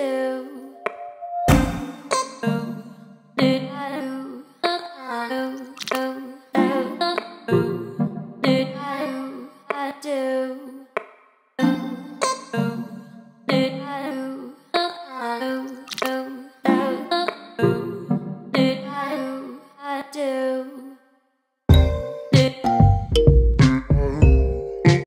do. Ooh.